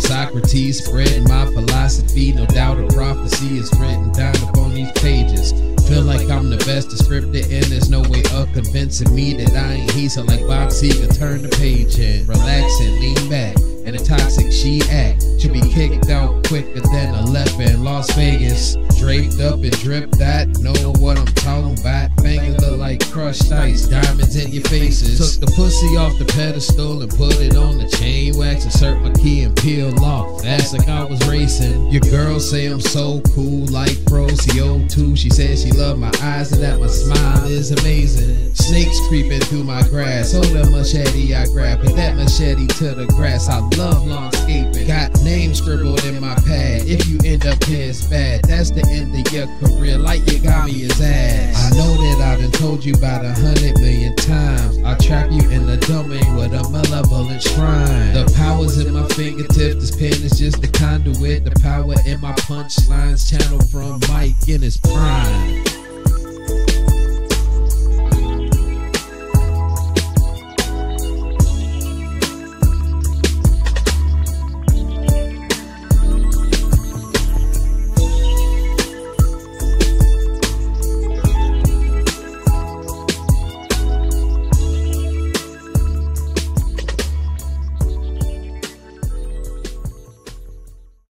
Socrates, spreading my philosophy. No doubt a prophecy is written down upon these pages. Feel like I'm the best descriptor, and there's no way of convincing me that I ain't he. So like Bob Seger, turn the page and relax and lean back. And the toxic she act should be kicked out quicker than a leper in Las Vegas. Draped up and dripped that, know what I'm talking about. Fingers look like crushed ice, diamonds in your faces. Took the pussy off the pedestal and put it on the chain wax. Insert my key and peel off. Fast like I was racing. Your girl say I'm so cool, like Frocio 2. She said she love my eyes and that my smile is amazing. Snakes creeping through my grass. Hold that machete I grab. Put that machete to the grass. I love landscaping. Got names scribbled in my pad. If you end up here, it's bad. That's the end of your career. Like you got me his ass. I know that I done told you about a hundred million times. I power's in my fingertips. This pen is just the conduit. The power in my punchlines channel from Mike in his prime.